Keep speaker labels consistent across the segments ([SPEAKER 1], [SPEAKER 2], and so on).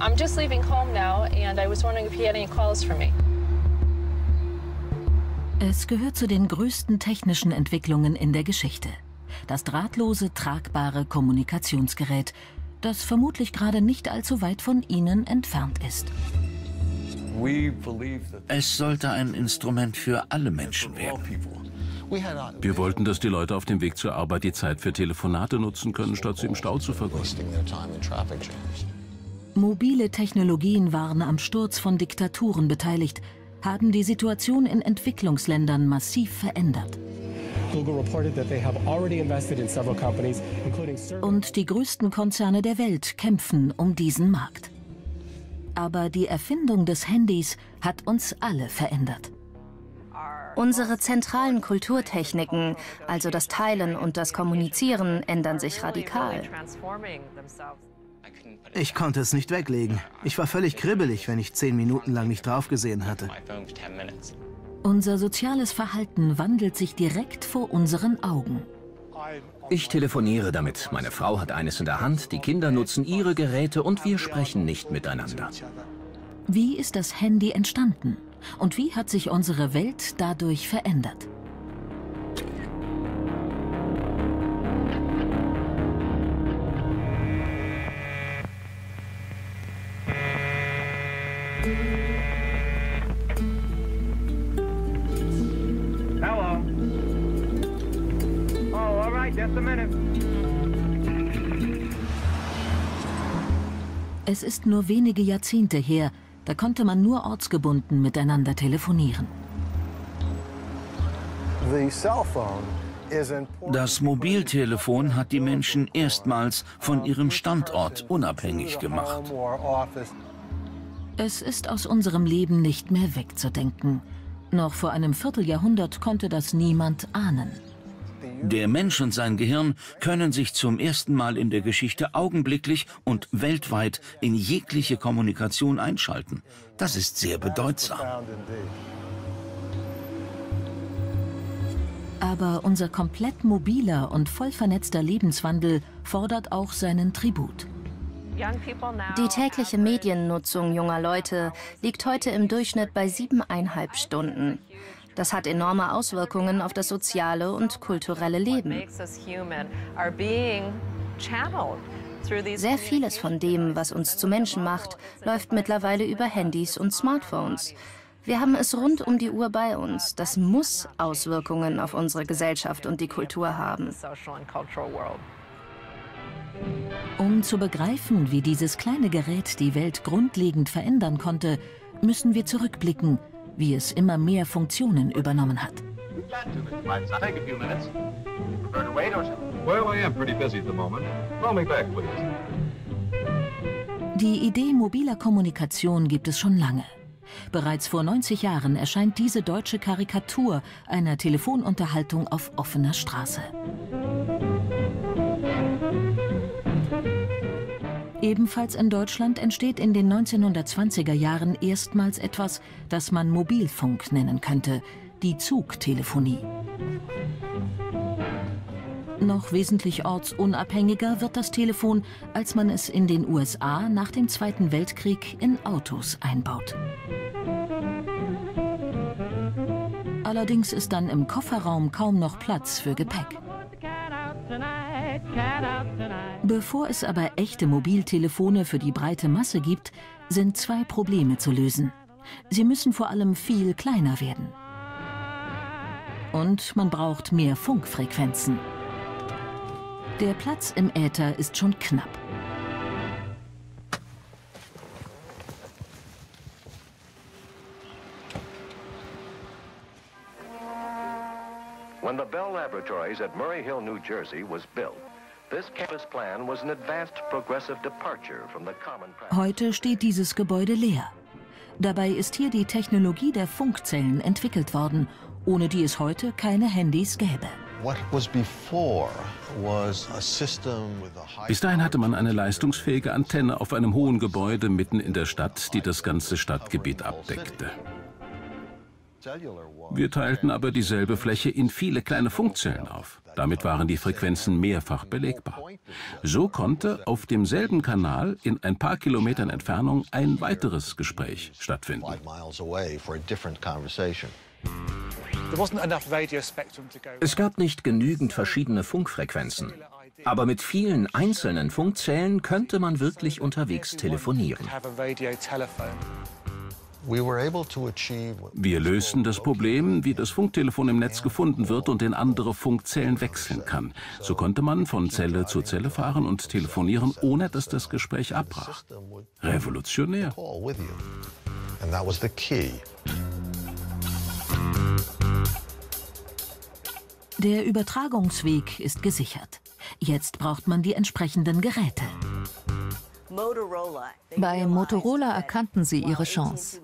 [SPEAKER 1] I'm just leaving home now and I was wondering if you had any calls for me.
[SPEAKER 2] Es gehört zu den größten technischen Entwicklungen in der Geschichte. Das drahtlose, tragbare Kommunikationsgerät, das vermutlich gerade nicht allzu weit von Ihnen entfernt ist.
[SPEAKER 3] Es sollte ein Instrument für alle Menschen werden.
[SPEAKER 4] Wir wollten, dass die Leute auf dem Weg zur Arbeit die Zeit für Telefonate nutzen können, statt sie im Stau zu vergeuden.
[SPEAKER 2] Mobile Technologien waren am Sturz von Diktaturen beteiligt, haben die Situation in Entwicklungsländern massiv verändert. Und die größten Konzerne der Welt kämpfen um diesen Markt. Aber die Erfindung des Handys hat uns alle verändert.
[SPEAKER 5] Unsere zentralen Kulturtechniken, also das Teilen und das Kommunizieren, ändern sich radikal.
[SPEAKER 6] Ich konnte es nicht weglegen. Ich war völlig kribbelig, wenn ich zehn Minuten lang nicht draufgesehen hatte.
[SPEAKER 2] Unser soziales Verhalten wandelt sich direkt vor unseren Augen.
[SPEAKER 7] Ich telefoniere damit. Meine Frau hat eines in der Hand, die Kinder nutzen ihre Geräte und wir sprechen nicht miteinander.
[SPEAKER 2] Wie ist das Handy entstanden? Und wie hat sich unsere Welt dadurch verändert? Es ist nur wenige Jahrzehnte her, da konnte man nur ortsgebunden miteinander telefonieren.
[SPEAKER 3] Das Mobiltelefon hat die Menschen erstmals von ihrem Standort unabhängig gemacht.
[SPEAKER 2] Es ist aus unserem Leben nicht mehr wegzudenken. Noch vor einem Vierteljahrhundert konnte das niemand ahnen.
[SPEAKER 3] Der Mensch und sein Gehirn können sich zum ersten Mal in der Geschichte augenblicklich und weltweit in jegliche Kommunikation einschalten. Das ist sehr bedeutsam.
[SPEAKER 2] Aber unser komplett mobiler und voll vernetzter Lebenswandel fordert auch seinen Tribut.
[SPEAKER 5] Die tägliche Mediennutzung junger Leute liegt heute im Durchschnitt bei siebeneinhalb Stunden. Das hat enorme Auswirkungen auf das soziale und kulturelle Leben. Sehr vieles von dem, was uns zu Menschen macht, läuft mittlerweile über Handys und Smartphones. Wir haben es rund um die Uhr bei uns. Das muss Auswirkungen auf unsere Gesellschaft und die Kultur haben.
[SPEAKER 2] Um zu begreifen, wie dieses kleine Gerät die Welt grundlegend verändern konnte, müssen wir zurückblicken, wie es immer mehr Funktionen übernommen hat. Die Idee mobiler Kommunikation gibt es schon lange. Bereits vor 90 Jahren erscheint diese deutsche Karikatur einer Telefonunterhaltung auf offener Straße. Ebenfalls in Deutschland entsteht in den 1920er Jahren erstmals etwas, das man Mobilfunk nennen könnte, die Zugtelefonie. Noch wesentlich ortsunabhängiger wird das Telefon, als man es in den USA nach dem Zweiten Weltkrieg in Autos einbaut. Allerdings ist dann im Kofferraum kaum noch Platz für Gepäck. Bevor es aber echte Mobiltelefone für die breite Masse gibt, sind zwei Probleme zu lösen. Sie müssen vor allem viel kleiner werden. Und man braucht mehr Funkfrequenzen. Der Platz im Äther ist schon knapp.
[SPEAKER 8] When the Bell Laboratories at Murray Hill, New Jersey was built, this campus plan was an advanced progressive departure from the common practice.
[SPEAKER 2] Heute steht dieses Gebäude leer. Dabei ist hier die Technologie der Funkzellen entwickelt worden, ohne die es heute keine Handys gäbe.
[SPEAKER 4] Bis dahin hatte man eine leistungsfähige Antenne auf einem hohen Gebäude mitten in der Stadt, die das ganze Stadtgebiet abdeckte. Wir teilten aber dieselbe Fläche in viele kleine Funkzellen auf. Damit waren die Frequenzen mehrfach belegbar. So konnte auf demselben Kanal in ein paar Kilometern Entfernung ein weiteres Gespräch stattfinden.
[SPEAKER 7] Es gab nicht genügend verschiedene Funkfrequenzen. Aber mit vielen einzelnen Funkzellen könnte man wirklich unterwegs telefonieren.
[SPEAKER 4] Wir lösten das Problem, wie das Funktelefon im Netz gefunden wird und in andere Funkzellen wechseln kann. So konnte man von Zelle zu Zelle fahren und telefonieren, ohne dass das Gespräch abbrach. Revolutionär.
[SPEAKER 2] Der Übertragungsweg ist gesichert. Jetzt braucht man die entsprechenden Geräte.
[SPEAKER 9] Bei Motorola erkannten sie ihre Chance.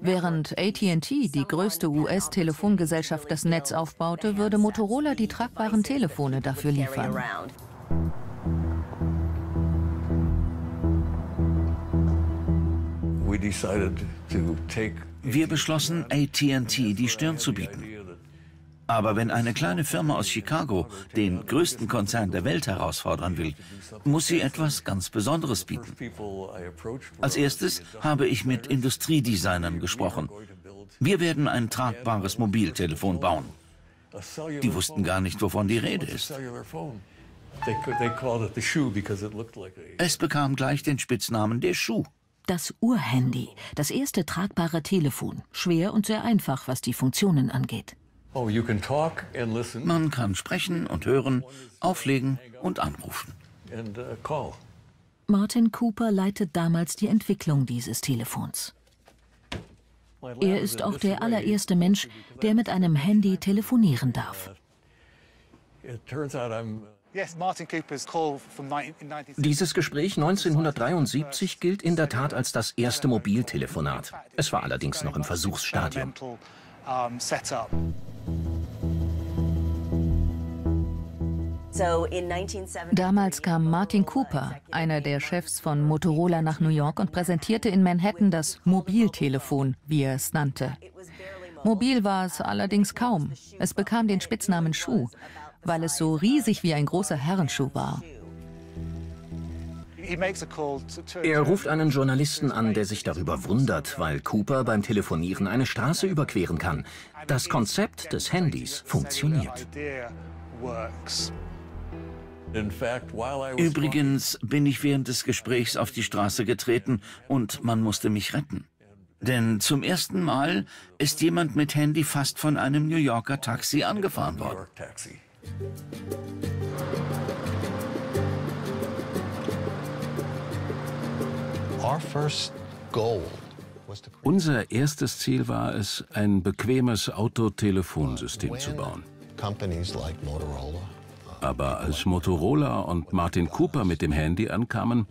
[SPEAKER 9] Während ATT, die größte US-Telefongesellschaft, das Netz aufbaute, würde Motorola die tragbaren Telefone dafür liefern.
[SPEAKER 3] Wir beschlossen, ATT die Stirn zu bieten. Aber wenn eine kleine Firma aus Chicago den größten Konzern der Welt herausfordern will, muss sie etwas ganz Besonderes bieten. Als erstes habe ich mit Industriedesignern gesprochen. Wir werden ein tragbares Mobiltelefon bauen. Die wussten gar nicht, wovon die Rede ist. Es bekam gleich den Spitznamen der Schuh.
[SPEAKER 2] Das Urhandy, das erste tragbare Telefon. Schwer und sehr einfach, was die Funktionen angeht.
[SPEAKER 3] Oh, Man kann sprechen und hören, auflegen und anrufen.
[SPEAKER 2] Uh, Martin Cooper leitet damals die Entwicklung dieses Telefons. Er ist auch der allererste Mensch, der mit einem Handy telefonieren darf.
[SPEAKER 7] Dieses Gespräch 1973 gilt in der Tat als das erste Mobiltelefonat. Es war allerdings noch im Versuchsstadium.
[SPEAKER 9] Damals kam Martin Cooper, einer der Chefs von Motorola, nach New York und präsentierte in Manhattan das Mobiltelefon, wie er es nannte. Mobil war es allerdings kaum. Es bekam den Spitznamen Schuh, weil es so riesig wie ein großer Herrenschuh war.
[SPEAKER 7] Er ruft einen Journalisten an, der sich darüber wundert, weil Cooper beim Telefonieren eine Straße überqueren kann. Das Konzept des Handys funktioniert.
[SPEAKER 3] Übrigens bin ich während des Gesprächs auf die Straße getreten und man musste mich retten. Denn zum ersten Mal ist jemand mit Handy fast von einem New Yorker Taxi angefahren worden.
[SPEAKER 4] Unser erstes Ziel war es, ein bequemes Autotelefonsystem zu bauen. Aber als Motorola und Martin Cooper mit dem Handy ankamen,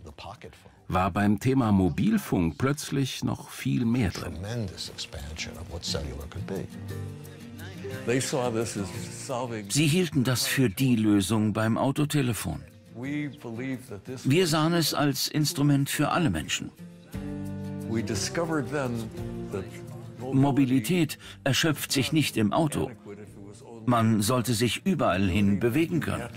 [SPEAKER 4] war beim Thema Mobilfunk plötzlich noch viel mehr drin.
[SPEAKER 3] Sie hielten das für die Lösung beim Autotelefon. Wir sahen es als Instrument für alle Menschen. Mobilität erschöpft sich nicht im Auto. Man sollte sich überall hin bewegen können.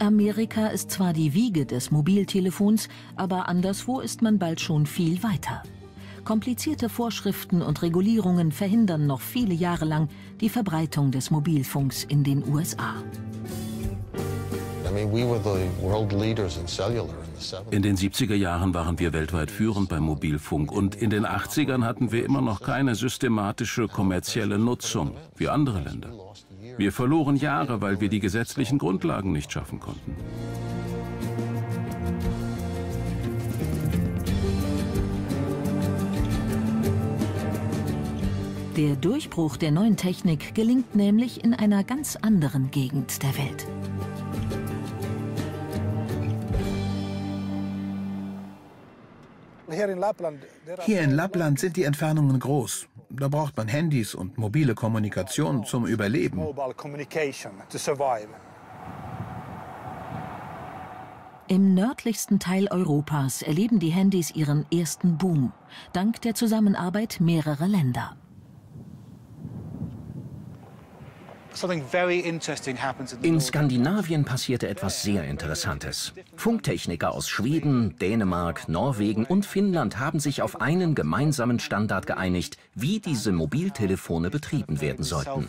[SPEAKER 2] Amerika ist zwar die Wiege des Mobiltelefons, aber anderswo ist man bald schon viel weiter. Komplizierte Vorschriften und Regulierungen verhindern noch viele Jahre lang die Verbreitung des Mobilfunks in den USA.
[SPEAKER 4] In den 70er Jahren waren wir weltweit führend beim Mobilfunk und in den 80ern hatten wir immer noch keine systematische kommerzielle Nutzung wie andere Länder. Wir verloren Jahre, weil wir die gesetzlichen Grundlagen nicht schaffen konnten.
[SPEAKER 2] Der Durchbruch der neuen Technik gelingt nämlich in einer ganz anderen Gegend der Welt.
[SPEAKER 6] Hier in Lappland sind die Entfernungen groß. Da braucht man Handys und mobile Kommunikation zum Überleben.
[SPEAKER 2] Im nördlichsten Teil Europas erleben die Handys ihren ersten Boom, dank der Zusammenarbeit mehrerer Länder.
[SPEAKER 7] In Skandinavien passierte etwas sehr Interessantes. Funktechniker aus Schweden, Dänemark, Norwegen und Finnland haben sich auf einen gemeinsamen Standard geeinigt, wie diese Mobiltelefone betrieben werden sollten.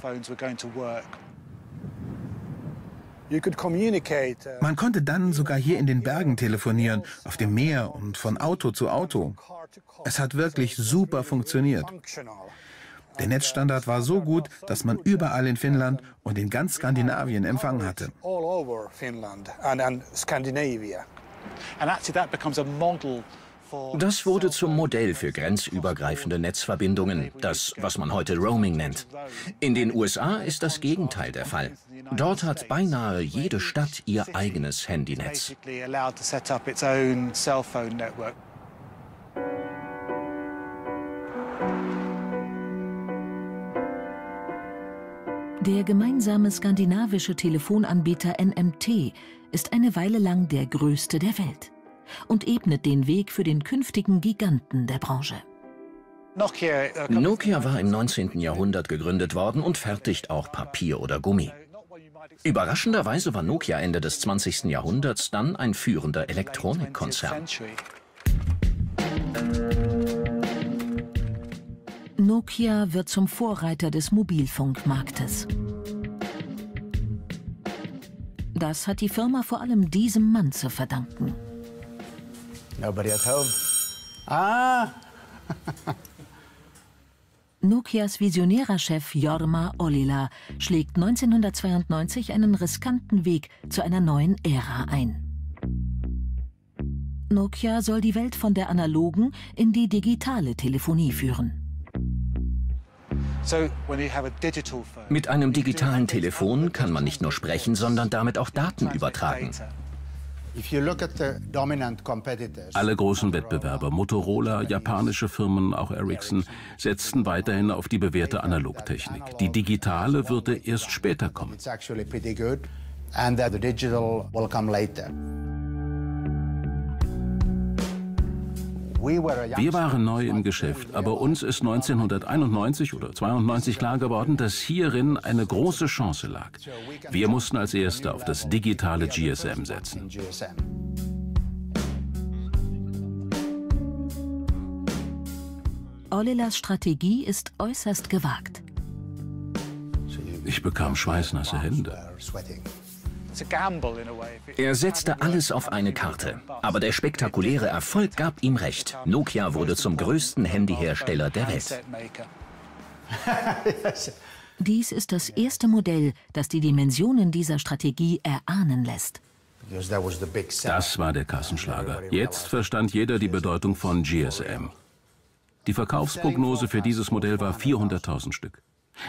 [SPEAKER 6] Man konnte dann sogar hier in den Bergen telefonieren, auf dem Meer und von Auto zu Auto. Es hat wirklich super funktioniert. Der Netzstandard war so gut, dass man überall in Finnland und in ganz Skandinavien Empfang hatte.
[SPEAKER 7] Das wurde zum Modell für grenzübergreifende Netzverbindungen, das, was man heute Roaming nennt. In den USA ist das Gegenteil der Fall. Dort hat beinahe jede Stadt ihr eigenes Handynetz.
[SPEAKER 2] Der gemeinsame skandinavische Telefonanbieter NMT ist eine Weile lang der größte der Welt und ebnet den Weg für den künftigen Giganten der Branche.
[SPEAKER 7] Nokia war im 19. Jahrhundert gegründet worden und fertigt auch Papier oder Gummi. Überraschenderweise war Nokia Ende des 20. Jahrhunderts dann ein führender Elektronikkonzern.
[SPEAKER 2] Nokia wird zum Vorreiter des Mobilfunkmarktes. Das hat die Firma vor allem diesem Mann zu verdanken.
[SPEAKER 10] Nobody at home. Ah!
[SPEAKER 2] Nokias visionärer Chef Jorma Ollila schlägt 1992 einen riskanten Weg zu einer neuen Ära ein. Nokia soll die Welt von der analogen in die digitale Telefonie führen.
[SPEAKER 7] Mit einem digitalen Telefon kann man nicht nur sprechen, sondern damit auch Daten übertragen.
[SPEAKER 4] Alle großen Wettbewerber, Motorola, japanische Firmen, auch Ericsson, setzten weiterhin auf die bewährte Analogtechnik. Die digitale würde erst später kommen. Wir waren neu im Geschäft, aber uns ist 1991 oder 92 klar geworden, dass hierin eine große Chance lag. Wir mussten als Erste auf das digitale GSM setzen.
[SPEAKER 2] Olilas Strategie ist äußerst gewagt.
[SPEAKER 4] Ich bekam schweißnasse Hände.
[SPEAKER 7] Er setzte alles auf eine Karte. Aber der spektakuläre Erfolg gab ihm recht. Nokia wurde zum größten Handyhersteller der Welt.
[SPEAKER 2] Dies ist das erste Modell, das die Dimensionen dieser Strategie erahnen lässt.
[SPEAKER 4] Das war der Kassenschlager. Jetzt verstand jeder die Bedeutung von GSM. Die Verkaufsprognose für dieses Modell war 400.000 Stück.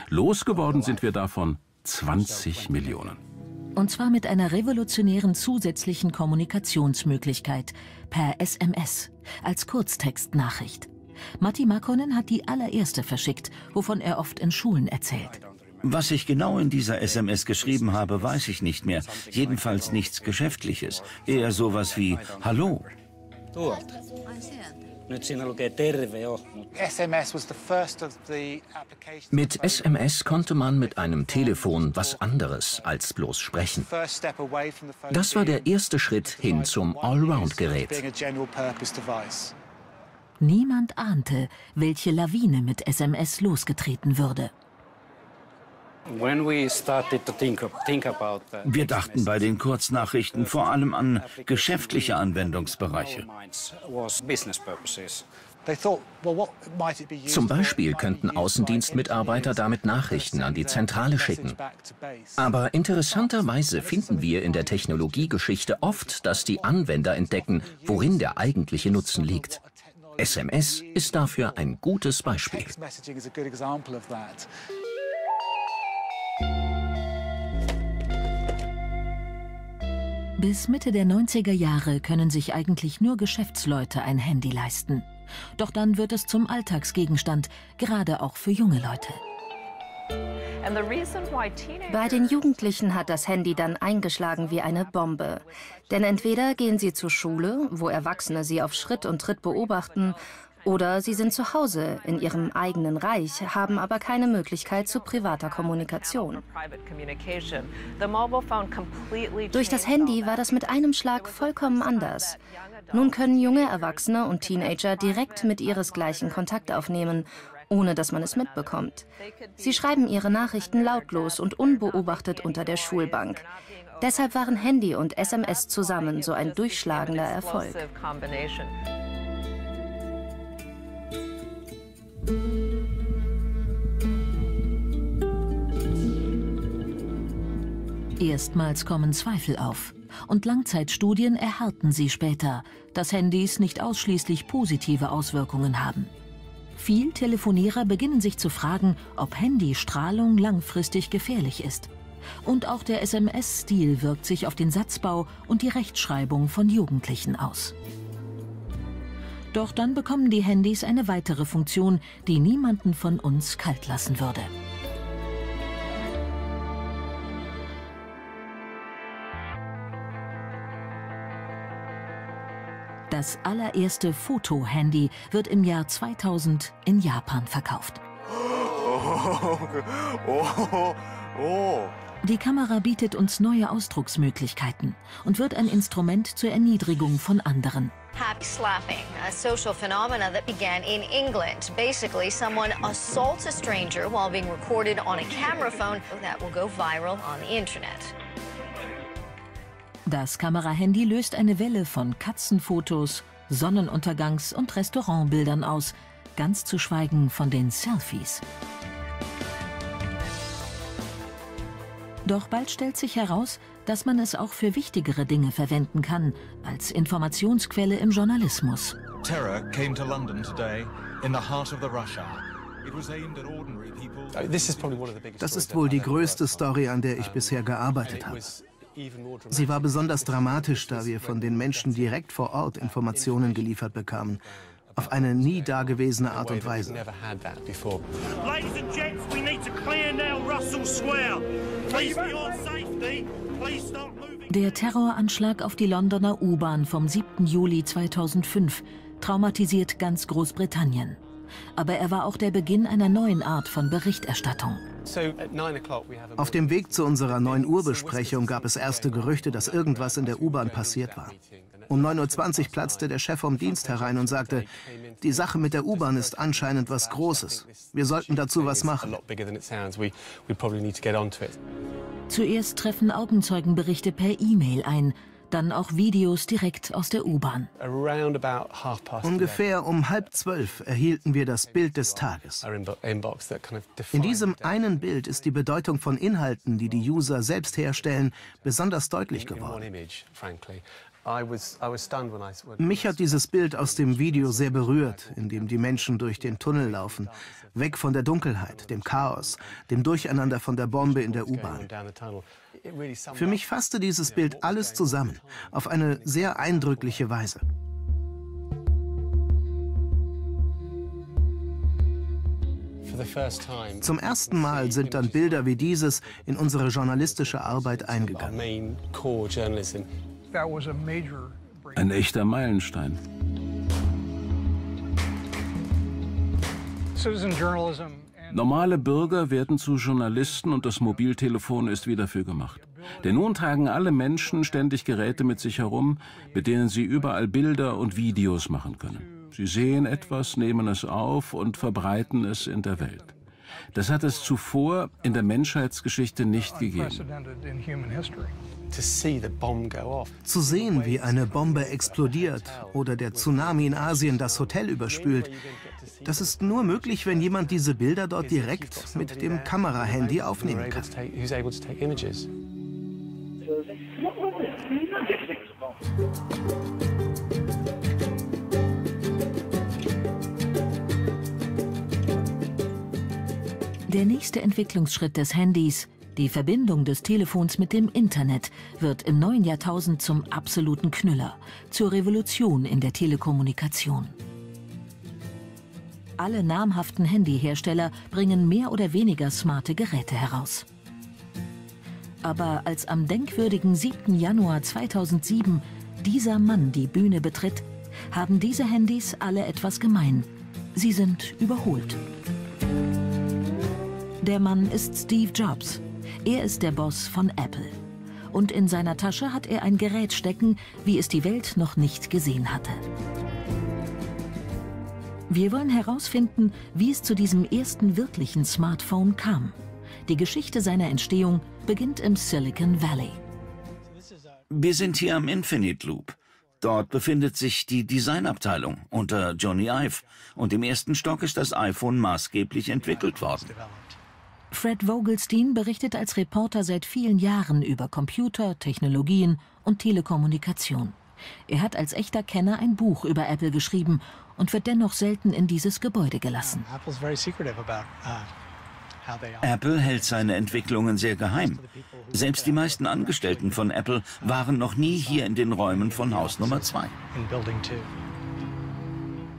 [SPEAKER 4] Losgeworden sind wir davon 20 Millionen.
[SPEAKER 2] Und zwar mit einer revolutionären zusätzlichen Kommunikationsmöglichkeit per SMS als Kurztextnachricht. Matti Makkonen hat die allererste verschickt, wovon er oft in Schulen erzählt.
[SPEAKER 3] Was ich genau in dieser SMS geschrieben habe, weiß ich nicht mehr. Jedenfalls nichts Geschäftliches. Eher sowas wie Hallo.
[SPEAKER 7] Mit SMS konnte man mit einem Telefon was anderes als bloß sprechen. Das war der erste Schritt hin zum Allround-Gerät.
[SPEAKER 2] Niemand ahnte, welche Lawine mit SMS losgetreten würde.
[SPEAKER 3] Wir dachten bei den Kurznachrichten vor allem an geschäftliche Anwendungsbereiche.
[SPEAKER 7] Zum Beispiel könnten Außendienstmitarbeiter damit Nachrichten an die Zentrale schicken. Aber interessanterweise finden wir in der Technologiegeschichte oft, dass die Anwender entdecken, worin der eigentliche Nutzen liegt. SMS ist dafür ein gutes Beispiel.
[SPEAKER 2] Bis Mitte der 90er Jahre können sich eigentlich nur Geschäftsleute ein Handy leisten. Doch dann wird es zum Alltagsgegenstand, gerade auch für junge Leute.
[SPEAKER 5] Bei den Jugendlichen hat das Handy dann eingeschlagen wie eine Bombe. Denn entweder gehen sie zur Schule, wo Erwachsene sie auf Schritt und Tritt beobachten, Oder sie sind zu Hause in ihrem eigenen Reich, haben aber keine Möglichkeit zu privater Kommunikation. Durch das Handy war das mit einem Schlag vollkommen anders. Nun können junge Erwachsene und Teenager direkt mit ihresgleichen Kontakt aufnehmen ohne dass man es mitbekommt. Sie schreiben ihre Nachrichten lautlos und unbeobachtet unter der Schulbank. Deshalb waren Handy und SMS zusammen so ein durchschlagender Erfolg.
[SPEAKER 2] Erstmals kommen Zweifel auf. Und Langzeitstudien erhärten sie später, dass Handys nicht ausschließlich positive Auswirkungen haben. Viel Telefonierer beginnen sich zu fragen, ob Handystrahlung langfristig gefährlich ist. Und auch der SMS-Stil wirkt sich auf den Satzbau und die Rechtschreibung von Jugendlichen aus. Doch dann bekommen die Handys eine weitere Funktion, die niemanden von uns kalt lassen würde. Das allererste Foto-Handy wird im Jahr 2000 in Japan verkauft. Die Kamera bietet uns neue Ausdrucksmöglichkeiten und wird ein Instrument zur Erniedrigung von anderen.
[SPEAKER 11] Happy slapping, a social phenomenon that began in England. Basically, someone assaults a stranger while being recorded on a camera phone that will go viral on the internet.
[SPEAKER 2] Das Kamerahandy löst eine Welle von Katzenfotos, Sonnenuntergangs- und Restaurantbildern aus, ganz zu schweigen von den Selfies. Doch bald stellt sich heraus, dass man es auch für wichtigere Dinge verwenden kann, als Informationsquelle im Journalismus.
[SPEAKER 12] Terror came to London today in the heart of the rush hour.
[SPEAKER 13] Das ist wohl die größte Story, an der ich bisher gearbeitet habe. Sie war besonders dramatisch, da wir von den Menschen direkt vor Ort Informationen geliefert bekamen. Auf eine nie dagewesene Art und Weise.
[SPEAKER 2] Der Terroranschlag auf die Londoner U-Bahn vom 7. Juli 2005 traumatisiert ganz Großbritannien. Aber er war auch der Beginn einer neuen Art von Berichterstattung.
[SPEAKER 13] Auf dem Weg zu unserer 9 Uhr Besprechung gab es erste Gerüchte, dass irgendwas in der U-Bahn passiert war. Um 9.20 Uhr platzte der Chef vom Dienst herein und sagte, die Sache mit der U-Bahn ist anscheinend was Großes. Wir sollten dazu was machen.
[SPEAKER 2] Zuerst treffen Augenzeugenberichte per E-Mail ein, dann auch Videos direkt aus der U-Bahn.
[SPEAKER 13] Ungefähr um halb zwölf erhielten wir das Bild des Tages. In diesem einen Bild ist die Bedeutung von Inhalten, die die User selbst herstellen, besonders deutlich geworden. Mich hat dieses Bild aus dem Video sehr berührt, in dem die Menschen durch den Tunnel laufen, weg von der Dunkelheit, dem Chaos, dem Durcheinander von der Bombe in der U-Bahn. Für mich fasste dieses Bild alles zusammen, auf eine sehr eindrückliche Weise. Zum ersten Mal sind dann Bilder wie dieses in unsere journalistische Arbeit eingegangen.
[SPEAKER 4] Ein echter Meilenstein. Normale Bürger werden zu Journalisten und das Mobiltelefon ist wie dafür gemacht. Denn nun tragen alle Menschen ständig Geräte mit sich herum, mit denen sie überall Bilder und Videos machen können. Sie sehen etwas, nehmen es auf und verbreiten es in der Welt. Das hat es zuvor in der Menschheitsgeschichte nicht gegeben.
[SPEAKER 13] Zu sehen, wie eine Bombe explodiert oder der Tsunami in Asien das Hotel überspült, das ist nur möglich, wenn jemand diese Bilder dort direkt mit dem Kamerahandy aufnehmen kann.
[SPEAKER 2] Der nächste Entwicklungsschritt des Handys, die Verbindung des Telefons mit dem Internet, wird im neuen Jahrtausend zum absoluten Knüller, zur Revolution in der Telekommunikation. Alle namhaften Handyhersteller bringen mehr oder weniger smarte Geräte heraus. Aber als am denkwürdigen 7. Januar 2007 dieser Mann die Bühne betritt, haben diese Handys alle etwas gemein – Sie sind überholt. Der Mann ist Steve Jobs. Er ist der Boss von Apple. Und in seiner Tasche hat er ein Gerät stecken, wie es die Welt noch nicht gesehen hatte. Wir wollen herausfinden, wie es zu diesem ersten wirklichen Smartphone kam. Die Geschichte seiner Entstehung beginnt im Silicon Valley.
[SPEAKER 3] Wir sind hier am Infinite Loop. Dort befindet sich die Designabteilung unter Johnny Ive und im ersten Stock ist das iPhone maßgeblich entwickelt worden.
[SPEAKER 2] Fred Vogelstein berichtet als Reporter seit vielen Jahren über Computer, Technologien und Telekommunikation. Er hat als echter Kenner ein Buch über Apple geschrieben und wird dennoch selten in dieses Gebäude gelassen.
[SPEAKER 3] Apple hält seine Entwicklungen sehr geheim. Selbst die meisten Angestellten von Apple waren noch nie hier in den Räumen von Haus Nummer 2.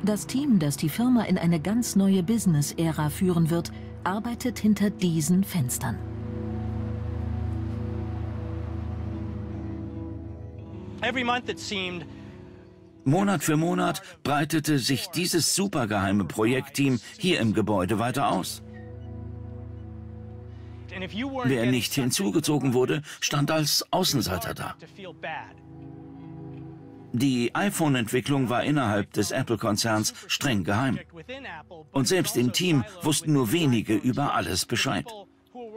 [SPEAKER 2] Das Team, das die Firma in eine ganz neue Business-Ära führen wird, arbeitet hinter diesen Fenstern.
[SPEAKER 3] Monat für Monat breitete sich dieses supergeheime Projektteam hier im Gebäude weiter aus. Wer nicht hinzugezogen wurde, stand als Außenseiter da. Die iPhone-Entwicklung war innerhalb des Apple-Konzerns streng geheim. Und selbst im Team wussten nur wenige über alles Bescheid.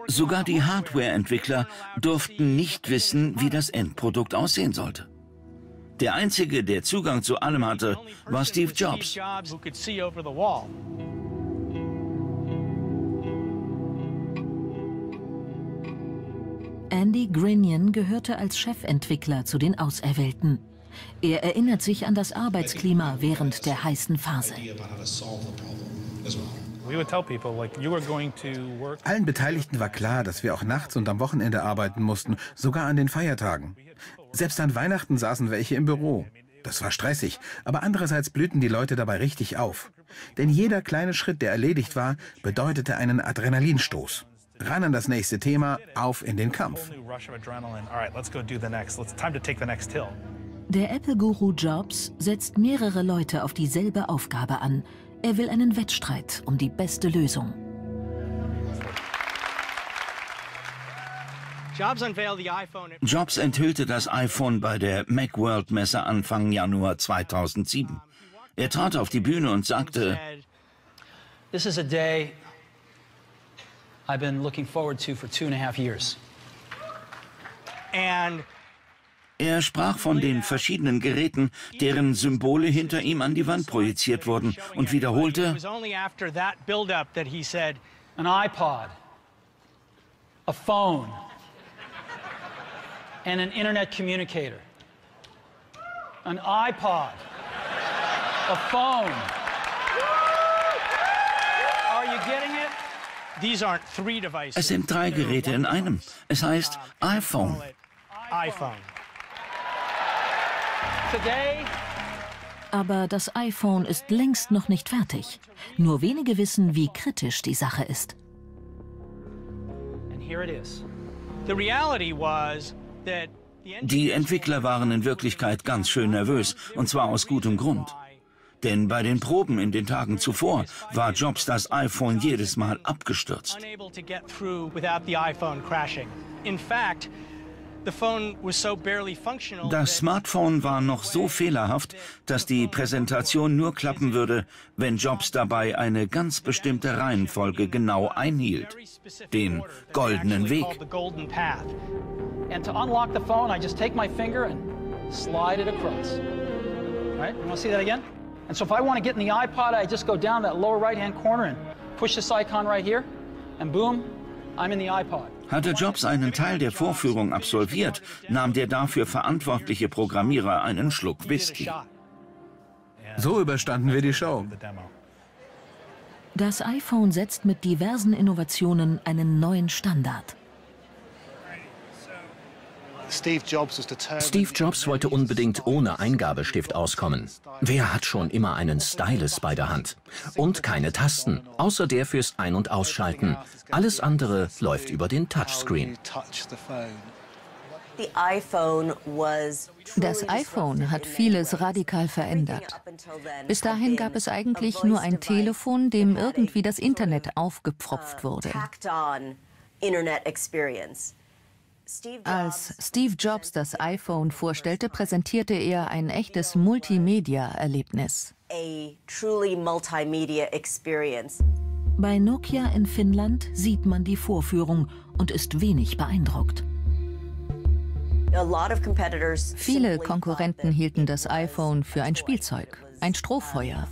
[SPEAKER 3] Sogar die Hardware-Entwickler durften nicht wissen, wie das Endprodukt aussehen sollte. Der Einzige, der Zugang zu allem hatte, war Steve Jobs.
[SPEAKER 2] Andy Grinion gehörte als Chefentwickler zu den Auserwählten. Er erinnert sich an das Arbeitsklima während der heißen Phase.
[SPEAKER 6] Allen Beteiligten war klar, dass wir auch nachts und am Wochenende arbeiten mussten, sogar an den Feiertagen. Selbst an Weihnachten saßen welche im Büro. Das war stressig, aber andererseits blühten die Leute dabei richtig auf. Denn jeder kleine Schritt, der erledigt war, bedeutete einen Adrenalinstoß. Ran an das nächste Thema, auf in den Kampf.
[SPEAKER 2] Der Apple-Guru Jobs setzt mehrere Leute auf dieselbe Aufgabe an. Er will einen Wettstreit um die beste Lösung.
[SPEAKER 3] Jobs enthüllte das iPhone bei der Macworld Messe Anfang Januar 2007. Er trat auf die Bühne und sagte,
[SPEAKER 14] This is a day I've been looking forward to for two and a half years.
[SPEAKER 3] And er sprach von den verschiedenen Geräten, deren Symbole hinter ihm an die Wand projiziert wurden und wiederholte,
[SPEAKER 14] an iPod, a phone, and an internet communicator. An iPod, a phone. Are you getting it? These aren't three devices.
[SPEAKER 3] Es sind drei Geräte in einem. Es heißt iPhone.
[SPEAKER 14] iPhone.
[SPEAKER 2] Aber das iPhone ist längst noch nicht fertig. Nur wenige wissen, wie kritisch die Sache ist.
[SPEAKER 3] Die Entwickler waren in Wirklichkeit ganz schön nervös, und zwar aus gutem Grund. Denn bei den Proben in den Tagen zuvor war Jobs das iPhone jedes Mal abgestürzt. Das Smartphone war noch so fehlerhaft, dass die Präsentation nur klappen würde, wenn Jobs dabei eine ganz bestimmte Reihenfolge genau einhielt. Den goldenen Weg.
[SPEAKER 14] And to unlock the phone, I just take my finger and slide it across. Right? You want to see that again? And so if I want to get in the iPod, I just go down that lower right-hand corner and push this icon right here, and boom, I'm in the iPod.
[SPEAKER 3] Hatte Jobs einen Teil der Vorführung absolviert, nahm der dafür verantwortliche Programmierer einen Schluck Whisky.
[SPEAKER 6] So überstanden wir die Show.
[SPEAKER 2] Das iPhone setzt mit diversen Innovationen einen neuen Standard.
[SPEAKER 7] Steve Jobs wollte unbedingt ohne Eingabestift auskommen. Wer hat schon immer einen Stylus bei der Hand? Und keine Tasten, außer der fürs Ein- und Ausschalten. Alles andere läuft über den Touchscreen.
[SPEAKER 9] Das iPhone hat vieles radikal verändert. Bis dahin gab es eigentlich nur ein Telefon, dem irgendwie das Internet aufgepfropft wurde. Als Steve Jobs das iPhone vorstellte, präsentierte er ein echtes Multimedia-Erlebnis.
[SPEAKER 2] Bei Nokia in Finnland sieht man die Vorführung und ist wenig beeindruckt.
[SPEAKER 9] Viele Konkurrenten hielten das iPhone für ein Spielzeug, ein Strohfeuer.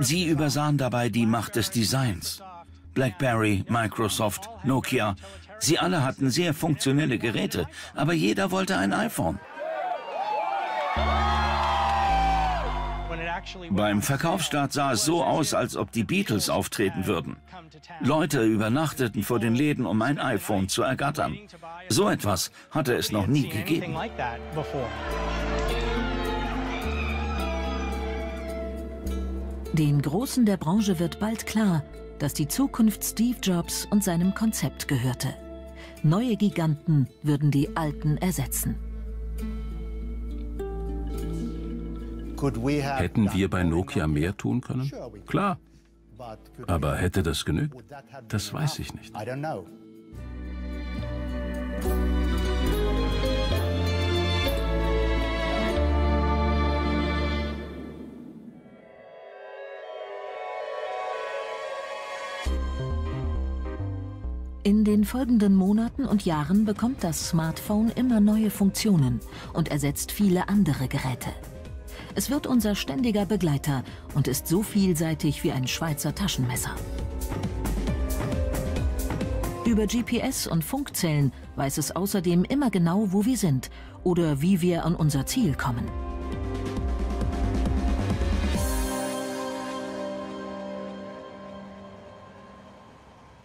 [SPEAKER 3] Sie übersahen dabei die Macht des Designs. BlackBerry, Microsoft, Nokia, sie alle hatten sehr funktionelle Geräte, aber jeder wollte ein iPhone. Beim Verkaufsstart sah es so aus, als ob die Beatles auftreten würden. Leute übernachteten vor den Läden, um ein iPhone zu ergattern. So etwas hatte es noch nie gegeben.
[SPEAKER 2] Den Großen der Branche wird bald klar, dass die Zukunft Steve Jobs und seinem Konzept gehörte. Neue Giganten würden die alten ersetzen.
[SPEAKER 4] Hätten wir bei Nokia mehr tun können? Klar. Aber hätte das genügt? Das weiß ich nicht.
[SPEAKER 2] In den folgenden Monaten und Jahren bekommt das Smartphone immer neue Funktionen und ersetzt viele andere Geräte. Es wird unser ständiger Begleiter und ist so vielseitig wie ein Schweizer Taschenmesser. Über GPS und Funkzellen weiß es außerdem immer genau, wo wir sind oder wie wir an unser Ziel kommen.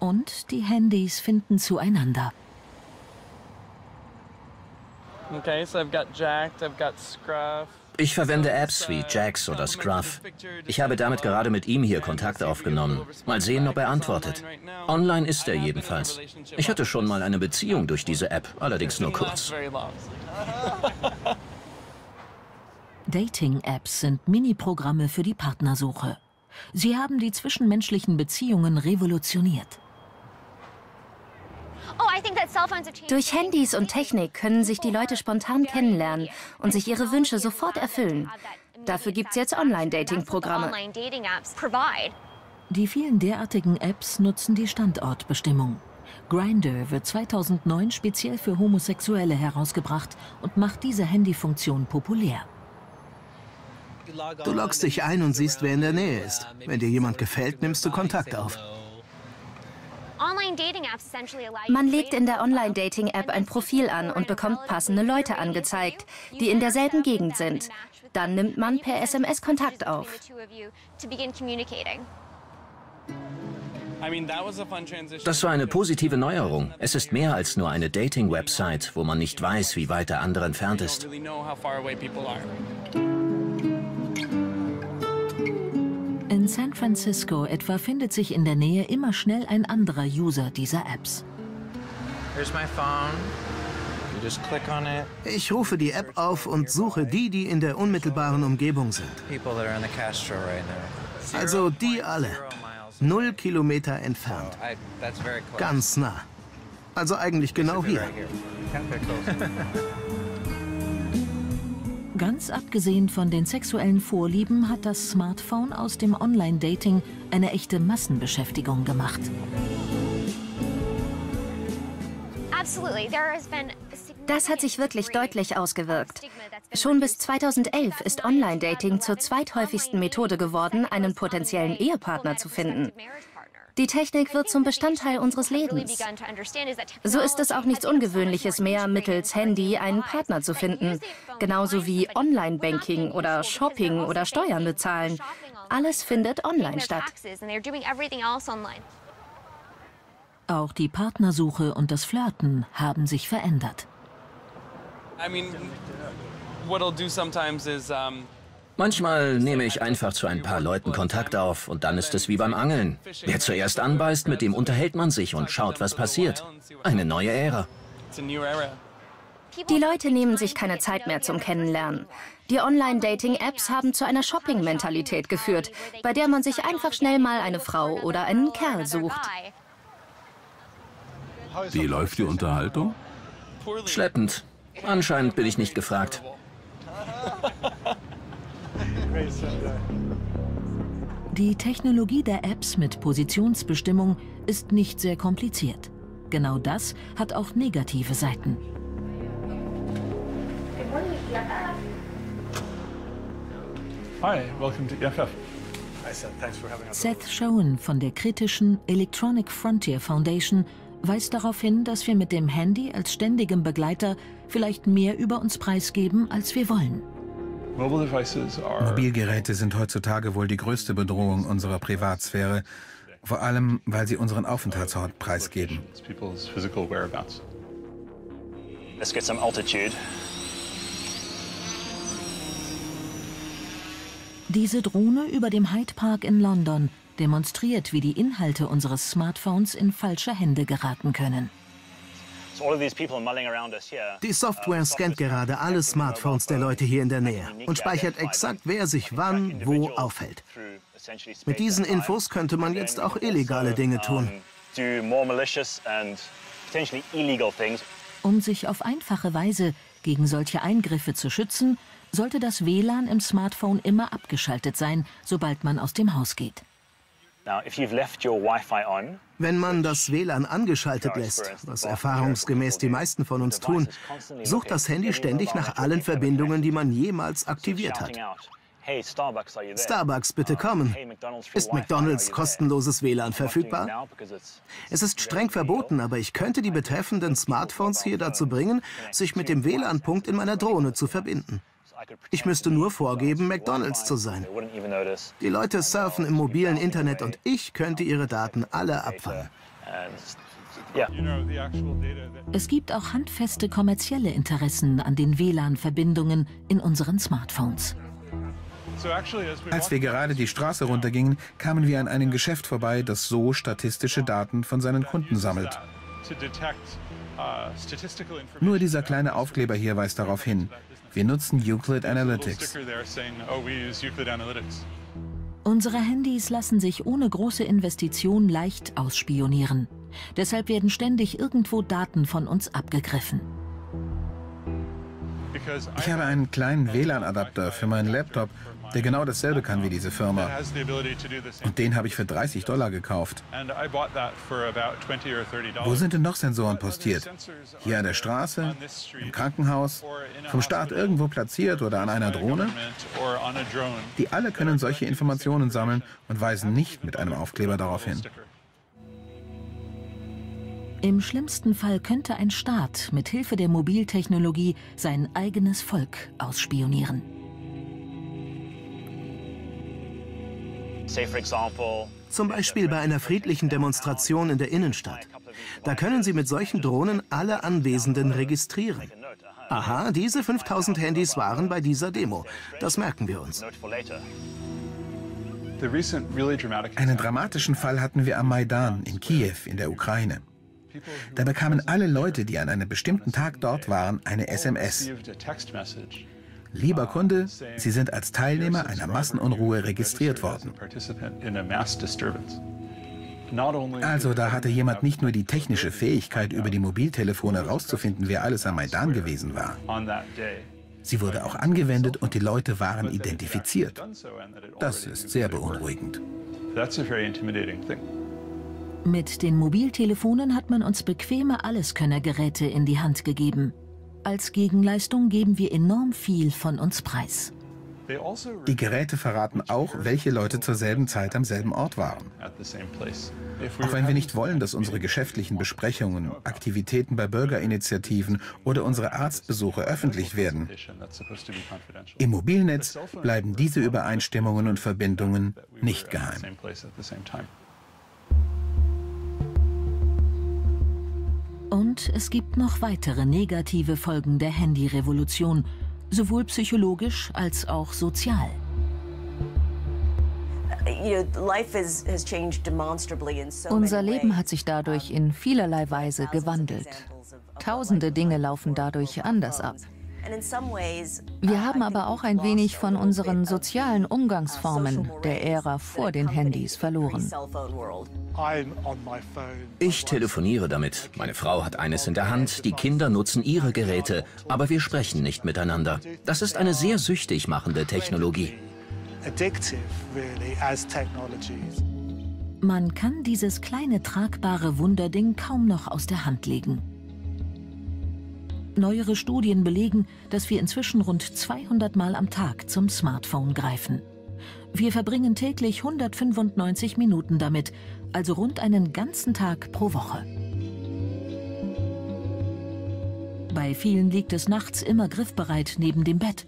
[SPEAKER 2] Und die Handys finden zueinander.
[SPEAKER 15] Okay, so I've got Jacked, I've got Scruff.
[SPEAKER 7] Ich verwende Apps wie Jax oder Scruff. Ich habe damit gerade mit ihm hier Kontakt aufgenommen. Mal sehen, ob er antwortet. Online ist er jedenfalls. Ich hatte schon mal eine Beziehung durch diese App, allerdings nur kurz.
[SPEAKER 2] Dating-Apps sind Mini-Programme für die Partnersuche. Sie haben die zwischenmenschlichen Beziehungen revolutioniert.
[SPEAKER 5] Durch Handys und Technik können sich die Leute spontan kennenlernen und sich ihre Wünsche sofort erfüllen. Dafür gibt es jetzt Online-Dating-Programme.
[SPEAKER 2] Die vielen derartigen Apps nutzen die Standortbestimmung. Grindr wird 2009 speziell für Homosexuelle herausgebracht und macht diese Handyfunktion populär.
[SPEAKER 13] Du loggst dich ein und siehst, wer in der Nähe ist. Wenn dir jemand gefällt, nimmst du Kontakt auf.
[SPEAKER 5] Man legt in der Online-Dating-App ein Profil an und bekommt passende Leute angezeigt, die in derselben Gegend sind. Dann nimmt man per SMS Kontakt auf.
[SPEAKER 7] Das war eine positive Neuerung. Es ist mehr als nur eine Dating-Website, wo man nicht weiß, wie weit der andere entfernt ist.
[SPEAKER 2] In San Francisco etwa findet sich in der Nähe immer schnell ein anderer User dieser Apps.
[SPEAKER 13] Ich rufe die App auf und suche die, die in der unmittelbaren Umgebung sind. Also die alle. Null Kilometer entfernt. Ganz nah. Also eigentlich genau hier.
[SPEAKER 2] Ganz abgesehen von den sexuellen Vorlieben hat das Smartphone aus dem Online-Dating eine echte Massenbeschäftigung gemacht.
[SPEAKER 5] Das hat sich wirklich deutlich ausgewirkt. Schon bis 2011 ist Online-Dating zur zweithäufigsten Methode geworden, einen potenziellen Ehepartner zu finden. Die Technik wird zum Bestandteil unseres Lebens. So ist es auch nichts Ungewöhnliches mehr, mittels Handy einen Partner zu finden. Genauso wie Online-Banking oder Shopping oder Steuern bezahlen. Alles findet online statt.
[SPEAKER 2] Auch die Partnersuche und das Flirten haben sich verändert.
[SPEAKER 7] Manchmal nehme ich einfach zu ein paar Leuten Kontakt auf und dann ist es wie beim Angeln. Wer zuerst anbeißt, mit dem unterhält man sich und schaut, was passiert. Eine neue Ära.
[SPEAKER 5] Die Leute nehmen sich keine Zeit mehr zum Kennenlernen. Die Online-Dating-Apps haben zu einer Shopping-Mentalität geführt, bei der man sich einfach schnell mal eine Frau oder einen Kerl sucht.
[SPEAKER 4] Wie läuft die Unterhaltung?
[SPEAKER 7] Schleppend. Anscheinend bin ich nicht gefragt.
[SPEAKER 2] Die Technologie der Apps mit Positionsbestimmung ist nicht sehr kompliziert. Genau das hat auch negative Seiten.
[SPEAKER 16] Hi, welcome to EFF.
[SPEAKER 2] Seth Schoen von der kritischen Electronic Frontier Foundation weist darauf hin, dass wir mit dem Handy als ständigem Begleiter vielleicht mehr über uns preisgeben, als wir wollen.
[SPEAKER 6] Mobilgeräte sind heutzutage wohl die größte Bedrohung unserer Privatsphäre, vor allem weil sie unseren Aufenthaltsort preisgeben.
[SPEAKER 17] Let's get some altitude.
[SPEAKER 2] Diese Drohne über dem Hyde Park in London demonstriert, wie die Inhalte unseres Smartphones in falsche Hände geraten können.
[SPEAKER 13] Die Software scannt gerade alle Smartphones der Leute hier in der Nähe und speichert exakt, wer sich wann wo aufhält. Mit diesen Infos könnte man jetzt auch illegale Dinge tun.
[SPEAKER 2] Um sich auf einfache Weise gegen solche Eingriffe zu schützen, sollte das WLAN im Smartphone immer abgeschaltet sein, sobald man aus dem Haus geht.
[SPEAKER 13] Wenn man das WLAN angeschaltet lässt, was erfahrungsgemäß die meisten von uns tun, sucht das Handy ständig nach allen Verbindungen, die man jemals aktiviert hat. Starbucks, bitte kommen. Ist McDonald's kostenloses WLAN verfügbar? Es ist streng verboten, aber ich könnte die betreffenden Smartphones hier dazu bringen, sich mit dem WLAN-Punkt in meiner Drohne zu verbinden. Ich müsste nur vorgeben, McDonald's zu sein. Die Leute surfen im mobilen Internet und ich könnte ihre Daten alle abfangen.
[SPEAKER 2] Es gibt auch handfeste kommerzielle Interessen an den WLAN-Verbindungen in unseren Smartphones.
[SPEAKER 6] Als wir gerade die Straße runtergingen, kamen wir an einem Geschäft vorbei, das so statistische Daten von seinen Kunden sammelt. Nur dieser kleine Aufkleber hier weist darauf hin. Wir nutzen Euclid Analytics.
[SPEAKER 2] Unsere Handys lassen sich ohne große Investition leicht ausspionieren. Deshalb werden ständig irgendwo Daten von uns abgegriffen.
[SPEAKER 6] Ich habe einen kleinen WLAN-Adapter für meinen Laptop, der genau dasselbe kann wie diese Firma. Und den habe ich für 30 Dollar gekauft. Wo sind denn noch Sensoren postiert? Hier an der Straße, im Krankenhaus, vom Staat irgendwo platziert oder an einer Drohne? Die alle können solche Informationen sammeln und weisen nicht mit einem Aufkleber darauf hin.
[SPEAKER 2] Im schlimmsten Fall könnte ein Staat mit Hilfe der Mobiltechnologie sein eigenes Volk ausspionieren.
[SPEAKER 13] Zum Beispiel bei einer friedlichen Demonstration in der Innenstadt. Da können Sie mit solchen Drohnen alle Anwesenden registrieren. Aha, diese 5000 Handys waren bei dieser Demo. Das merken wir uns.
[SPEAKER 6] Einen dramatischen Fall hatten wir am Maidan in Kiew in der Ukraine. Da bekamen alle Leute, die an einem bestimmten Tag dort waren, eine SMS. Lieber Kunde, Sie sind als Teilnehmer einer Massenunruhe registriert worden. Also da hatte jemand nicht nur die technische Fähigkeit, über die Mobiltelefone herauszufinden, wer alles am Maidan gewesen war. Sie wurde auch angewendet und die Leute waren identifiziert. Das ist sehr beunruhigend.
[SPEAKER 2] Mit den Mobiltelefonen hat man uns bequeme Alleskönnergeräte in die Hand gegeben. Als Gegenleistung geben wir enorm viel von uns preis.
[SPEAKER 6] Die Geräte verraten auch, welche Leute zur selben Zeit am selben Ort waren. Auch wenn wir nicht wollen, dass unsere geschäftlichen Besprechungen, Aktivitäten bei Bürgerinitiativen oder unsere Arztbesuche öffentlich werden. Im Mobilnetz bleiben diese Übereinstimmungen und Verbindungen nicht geheim.
[SPEAKER 2] Und es gibt noch weitere negative Folgen der Handyrevolution, sowohl psychologisch als auch sozial.
[SPEAKER 9] Unser Leben hat sich dadurch in vielerlei Weise gewandelt. Tausende Dinge laufen dadurch anders ab. Wir haben aber auch ein wenig von unseren sozialen Umgangsformen der Ära vor den Handys verloren.
[SPEAKER 7] Ich telefoniere damit. Meine Frau hat eines in der Hand, die Kinder nutzen ihre Geräte, aber wir sprechen nicht miteinander. Das ist eine sehr süchtig machende Technologie.
[SPEAKER 2] Man kann dieses kleine tragbare Wunderding kaum noch aus der Hand legen. Neuere Studien belegen, dass wir inzwischen rund 200 Mal am Tag zum Smartphone greifen. Wir verbringen täglich 195 Minuten damit, also rund einen ganzen Tag pro Woche. Bei vielen liegt es nachts immer griffbereit neben dem Bett.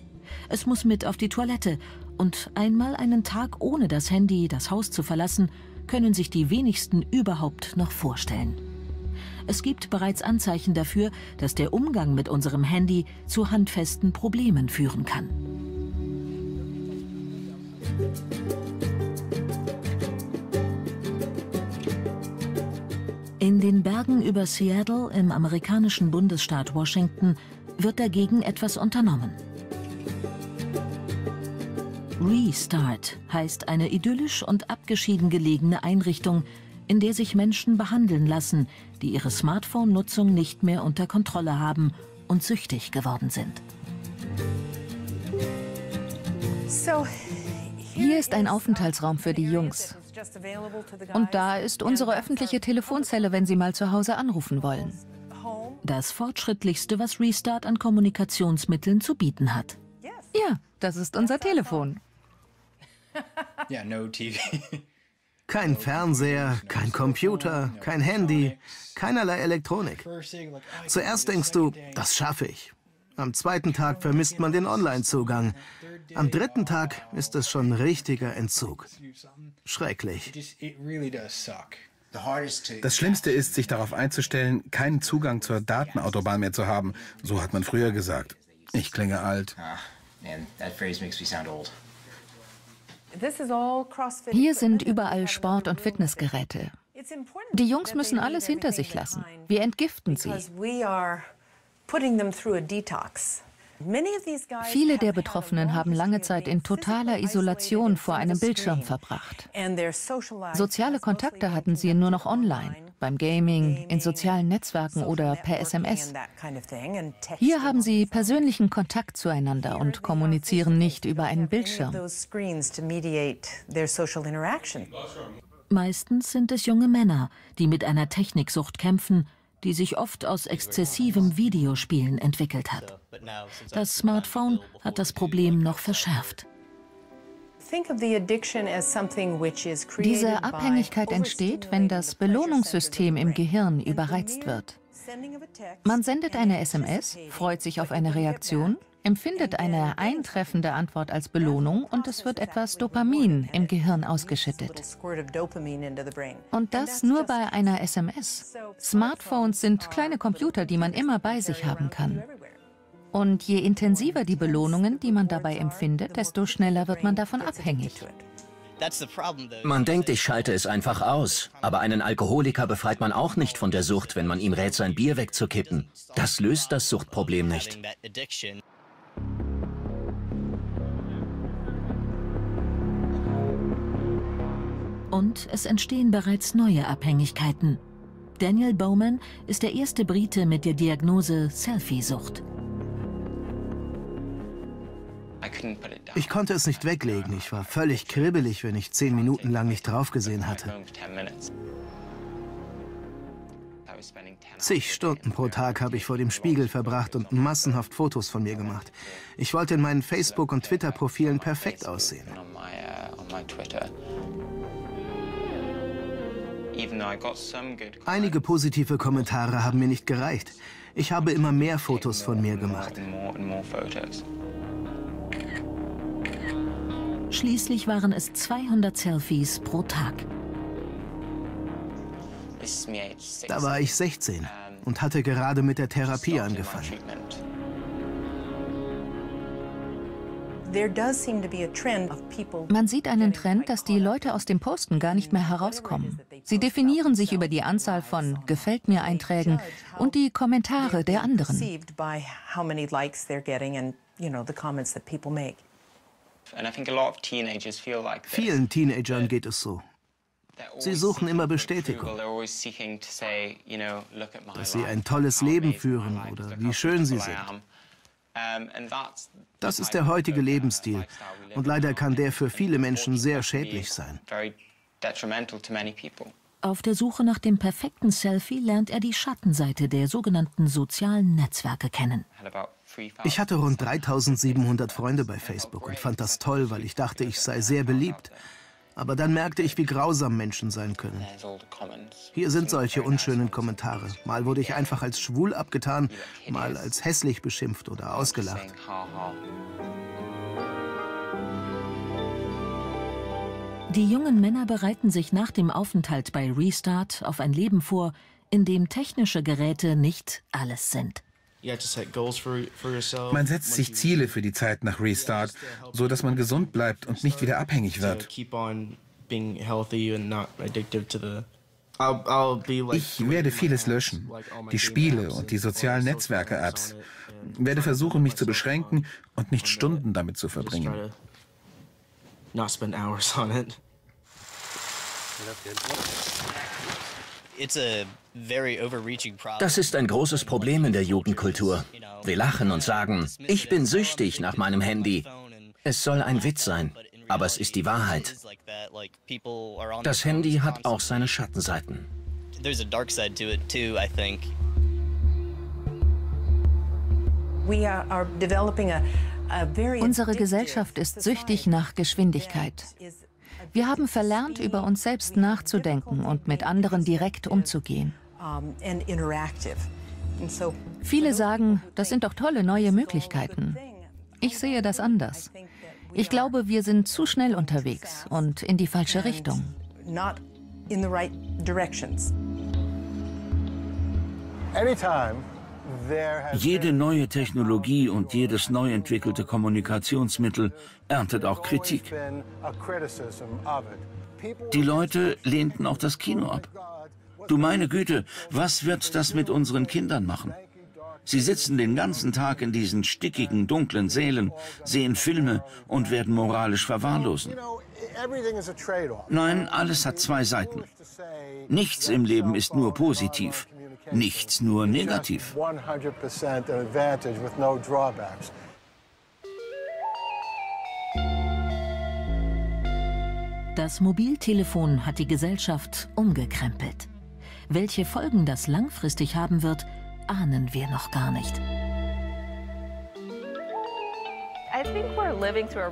[SPEAKER 2] Es muss mit auf die Toilette und einmal einen Tag ohne das Handy das Haus zu verlassen, können sich die wenigsten überhaupt noch vorstellen. Es gibt bereits Anzeichen dafür, dass der Umgang mit unserem Handy zu handfesten Problemen führen kann. In den Bergen über Seattle im amerikanischen Bundesstaat Washington wird dagegen etwas unternommen. Restart heißt eine idyllisch und abgeschieden gelegene Einrichtung, in der sich Menschen behandeln lassen, die ihre Smartphone-Nutzung nicht mehr unter Kontrolle haben und süchtig geworden sind.
[SPEAKER 9] Hier ist ein Aufenthaltsraum für die Jungs. Und da ist unsere öffentliche Telefonzelle, wenn sie mal zu Hause anrufen wollen.
[SPEAKER 2] Das fortschrittlichste, was Restart an Kommunikationsmitteln zu bieten hat.
[SPEAKER 9] Ja, das ist unser Telefon.
[SPEAKER 10] Ja, no TV.
[SPEAKER 13] Kein Fernseher, kein Computer, kein Handy, keinerlei Elektronik. Zuerst denkst du, das schaffe ich. Am zweiten Tag vermisst man den Online-Zugang. Am dritten Tag ist es schon richtiger Entzug. Schrecklich.
[SPEAKER 6] Das Schlimmste ist, sich darauf einzustellen, keinen Zugang zur Datenautobahn mehr zu haben. So hat man früher gesagt. Ich klinge alt.
[SPEAKER 10] Ah, man, that phrase makes me sound old.
[SPEAKER 9] Hier sind überall Sport- und Fitnessgeräte. Die Jungs müssen alles hinter sich lassen. Wir entgiften sie. Viele der Betroffenen haben lange Zeit in totaler Isolation vor einem Bildschirm verbracht. Soziale Kontakte hatten sie nur noch online, beim Gaming, in sozialen Netzwerken oder per SMS. Hier haben sie persönlichen Kontakt zueinander und kommunizieren nicht über einen Bildschirm.
[SPEAKER 2] Meistens sind es junge Männer, die mit einer Techniksucht kämpfen die sich oft aus exzessivem Videospielen entwickelt hat. Das Smartphone hat das Problem noch verschärft.
[SPEAKER 9] Diese Abhängigkeit entsteht, wenn das Belohnungssystem im Gehirn überreizt wird. Man sendet eine SMS, freut sich auf eine Reaktion empfindet eine eintreffende Antwort als Belohnung und es wird etwas Dopamin im Gehirn ausgeschüttet. Und das nur bei einer SMS. Smartphones sind kleine Computer, die man immer bei sich haben kann. Und je intensiver die Belohnungen, die man dabei empfindet, desto schneller wird man davon abhängig.
[SPEAKER 7] Man denkt, ich schalte es einfach aus. Aber einen Alkoholiker befreit man auch nicht von der Sucht, wenn man ihm rät, sein Bier wegzukippen. Das löst das Suchtproblem nicht.
[SPEAKER 2] Und es entstehen bereits neue Abhängigkeiten. Daniel Bowman ist der erste Brite mit der Diagnose Selfie-Sucht.
[SPEAKER 13] Ich konnte es nicht weglegen. Ich war völlig kribbelig, wenn ich zehn Minuten lang nicht draufgesehen hatte. Zig Stunden pro Tag habe ich vor dem Spiegel verbracht und massenhaft Fotos von mir gemacht. Ich wollte in meinen Facebook- und Twitter-Profilen perfekt aussehen. Einige positive Kommentare haben mir nicht gereicht. Ich habe immer mehr Fotos von mir gemacht.
[SPEAKER 2] Schließlich waren es 200 Selfies pro Tag.
[SPEAKER 13] Da war ich 16 und hatte gerade mit der Therapie angefangen.
[SPEAKER 9] Man sieht einen Trend, dass die Leute aus dem Posten gar nicht mehr herauskommen. Sie definieren sich über die Anzahl von Gefällt mir Einträgen und die Kommentare der anderen.
[SPEAKER 13] Vielen Teenagern geht es so. Sie suchen immer Bestätigung, dass sie ein tolles Leben führen oder wie schön sie sind. Das ist der heutige Lebensstil und leider kann der für viele Menschen sehr schädlich sein.
[SPEAKER 2] Auf der Suche nach dem perfekten Selfie lernt er die Schattenseite der sogenannten sozialen Netzwerke kennen.
[SPEAKER 13] Ich hatte rund 3700 Freunde bei Facebook und fand das toll, weil ich dachte, ich sei sehr beliebt. Aber dann merkte ich, wie grausam Menschen sein können. Hier sind solche unschönen Kommentare. Mal wurde ich einfach als schwul abgetan, mal als hässlich beschimpft oder ausgelacht.
[SPEAKER 2] Die jungen Männer bereiten sich nach dem Aufenthalt bei Restart auf ein Leben vor, in dem technische Geräte nicht alles sind.
[SPEAKER 6] Man setzt sich Ziele für die Zeit nach Restart, so dass man gesund bleibt und nicht wieder abhängig wird. Ich werde vieles löschen. Die Spiele und die sozialen Netzwerke-Apps. Werde versuchen, mich zu beschränken und nicht Stunden damit zu verbringen.
[SPEAKER 7] Das ist ein großes Problem in der Jugendkultur. Wir lachen und sagen, ich bin süchtig nach meinem Handy. Es soll ein Witz sein, aber es ist die Wahrheit. Das Handy hat auch seine Schattenseiten.
[SPEAKER 9] Unsere Gesellschaft ist süchtig nach Geschwindigkeit. Wir haben verlernt, über uns selbst nachzudenken und mit anderen direkt umzugehen. Viele sagen, das sind doch tolle neue Möglichkeiten. Ich sehe das anders. Ich glaube, wir sind zu schnell unterwegs und in die falsche Richtung.
[SPEAKER 3] Jede neue Technologie und jedes neu entwickelte Kommunikationsmittel erntet auch Kritik. Die Leute lehnten auch das Kino ab. Du meine Güte, was wird das mit unseren Kindern machen? Sie sitzen den ganzen Tag in diesen stickigen, dunklen Sälen, sehen Filme und werden moralisch verwahrlosen. Nein, alles hat zwei Seiten. Nichts im Leben ist nur positiv, nichts nur negativ.
[SPEAKER 2] Das Mobiltelefon hat die Gesellschaft umgekrempelt. Welche Folgen das langfristig haben wird, ahnen wir noch gar nicht.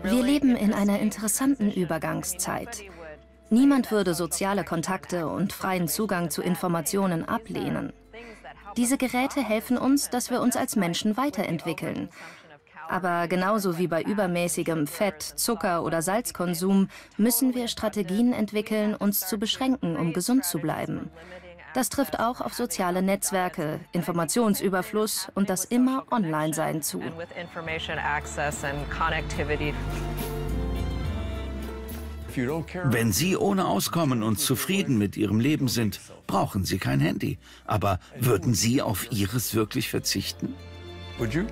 [SPEAKER 5] Wir leben in einer interessanten Übergangszeit. Niemand würde soziale Kontakte und freien Zugang zu Informationen ablehnen. Diese Geräte helfen uns, dass wir uns als Menschen weiterentwickeln. Aber genauso wie bei übermäßigem Fett, Zucker oder Salzkonsum müssen wir Strategien entwickeln, uns zu beschränken, um gesund zu bleiben. Das trifft auch auf soziale Netzwerke, Informationsüberfluss und das immer Online-Sein zu.
[SPEAKER 3] Wenn Sie ohne Auskommen und zufrieden mit Ihrem Leben sind, brauchen Sie kein Handy. Aber würden Sie auf Ihres wirklich verzichten?
[SPEAKER 16] Would you?